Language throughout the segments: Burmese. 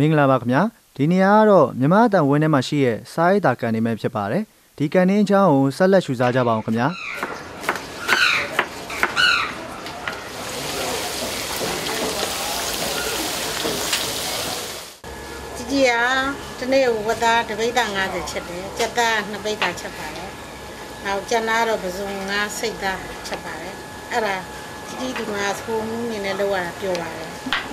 မင်္ဂလာပါခင်ဗျာဒီနေရာကတော့မြမအတန်ဝင်းထဲမှာရှိရဲ့စားရိတ်တာကန်နေမဲ့ဖြစ်ပါတယ်ဒီကန်နေအချောင်းကိုဆက်လက်ရှုစားကြပါအောင်ခင်ဗျာကြည်ရဒီနေ့ဝက်သားတစ်ပိဿ50ချက်တယ်ကြက်သား2ပိဿချက်ပါတယ်နောက်ကျန်သားတော့ပဇွန်5စိတ်သားချက်ပါတယ်အဲ့ဒါဒီဒီမှာသိုးမှုနေနဲ့လောက်ရတာပြောပါတယ်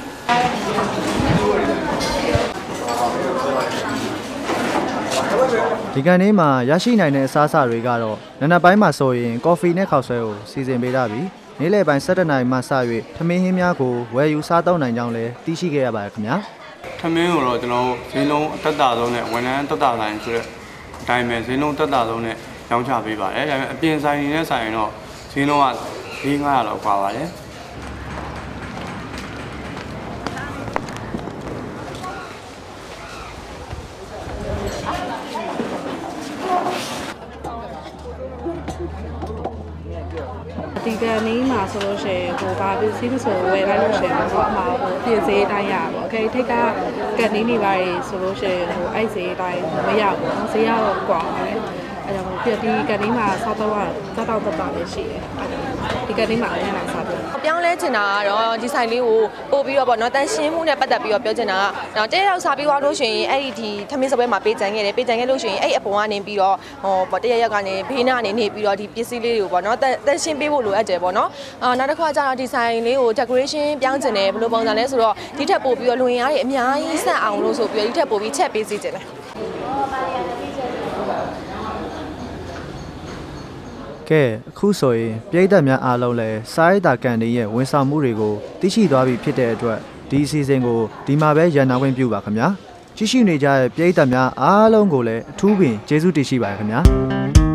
ဒီကန်နေမှာရရှိနိုင်တဲ့အစားအစာတွေကတော့နံနက်ပိုင်းမှာဆိုရင် ကော်ဖီနဲ့ခောက်ဆွဲကိုစီစဉ်ပေးတာပြီးနေ့လယ်ပိုင်း7:00နာရီမှစ၍ထမင်းဟင်းများကိုဝယ်ယူစားသုံးနိုင်ကြောင်းလည်းသိရှိခဲ့ရပါတယ်ခင်ဗျာထမင်းကိုတော့ကျွန်တော်တို့ဈေးလုံးအသက်တာဆုံးနဲ့ဝန်ထမ်းတက်တာဆိုင်ဆိုတဲ့အတိုင်းပဲဈေးလုံးတက်တာဆုံးနဲ့ရောင်းချပေးပါတယ်ဒါပေမဲ့အပြင်ဆိုင်တွေနဲ့ဆိုင်ရင်တော့ဈေးလုံးက4-500လောက်ပါပါတယ် ဒီကန်နီးမှာဆိုလို့ရှိရင်ဟိုဘာပစ္စည်းမဆိုဝယ်လိုက်လို့ရှိရင်ဟိုအမှာဟိုပြင်စေးအတိုင်းရပါဘော။ Okay ထိတ်ကကန်နီးနေပါလေဆိုလို့ရှိရင်ဟိုအဲ့စေးအတိုင်းမရဘူး။ဈေးကတော့ကွာတယ်။ အဲကြောင့်မို့ပြဒီကန်နီးမှာစောက်တော့ကတောက်တော့တာလည်းရှိတယ်။အဲ့ဒါဒီကန်နီးမှာအရင်ကစားပြတယ်ပြောင်းလဲချင်တာကတော့ဒီဆိုင်လေးကိုပို့ပြီးတော့ပေါ့နော်တန်ရှင်းမှုနဲ့ပတ်သက်ပြီးတော့ပြောချင်တာကတော့တဲရောက်စားပြီးသွားလို့ရှိရင်အဲ့ဒီဒီသမင်းစပွဲမှာပေးကြံခဲ့တယ်ပေးကြံခဲ့လို့ရှိရင်အဲ့အပေါ်ကနေပြီးတော့ဟောပေါ့တရရက်ကနေဘေးနာနေနေပြီးတော့ဒီပစ္စည်းလေးတွေကိုပေါ့နော်တန်ရှင်းပေးဖို့လိုအပ်တယ်ပေါ့နော်အာနောက်တစ်ခါကျတော့ဒီဆိုင်လေးကို decoration ပြောင်းချင်တယ်ဘယ်လိုပုံစံလဲဆိုတော့ဒီထက်ပို့ပြီးတော့လူရင်အားတွေအများကြီးဆက်အောင်လို့ဆိုပြီးတော့ဒီထက်ပို့ပြီးချက်ပေးစီချင်တယ် ကဲအခုဆိုရင်ပြည်သက်များအားလုံးလည်းစားရည်တာကန်နေရဲ့ဝန်ဆောင်မှုတွေကိုသိရှိသွားပြီဖြစ်တဲ့အတွက်ဒီအစီအစဉ်ကိုဒီမှာပဲရန်နာခွင့်ပြုပါခင်ဗျာကြည့်ရှုနေကြတဲ့ပြည်သက်များအားလုံးကိုလည်းအထူးပင်ကျေးဇူးတင်ရှိပါတယ်ခင်ဗျာ